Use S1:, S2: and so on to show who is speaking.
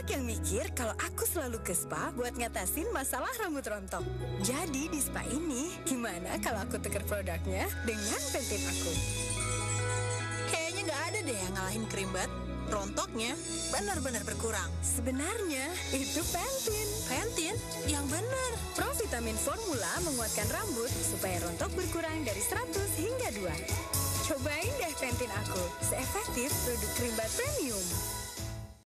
S1: Banyak yang mikir kalau aku selalu ke spa buat ngatasin masalah rambut rontok. Jadi di spa ini, gimana kalau aku tuker produknya dengan Pentin aku?
S2: Kayaknya nggak ada deh yang ngalahin krimbat. Rontoknya benar-benar berkurang.
S1: Sebenarnya itu Pentin,
S2: Pentin yang benar.
S1: Provitamin formula menguatkan rambut supaya rontok berkurang dari 100 hingga 2. Cobain deh Pentin aku, seefektif produk krimbat premium.